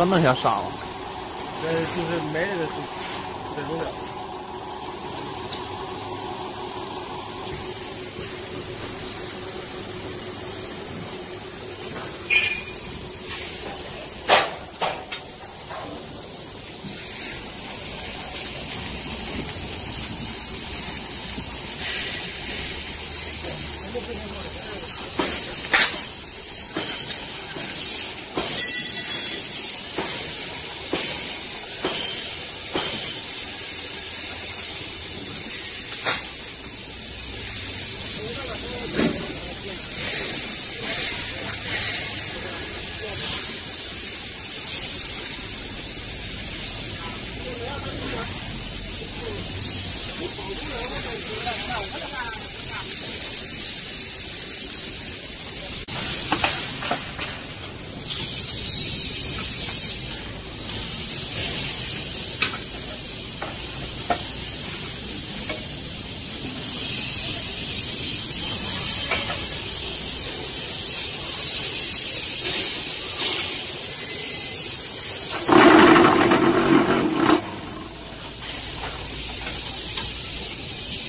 真那想杀了。那就是没的，个这种的。我保护，我保护人，那我。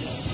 Yes.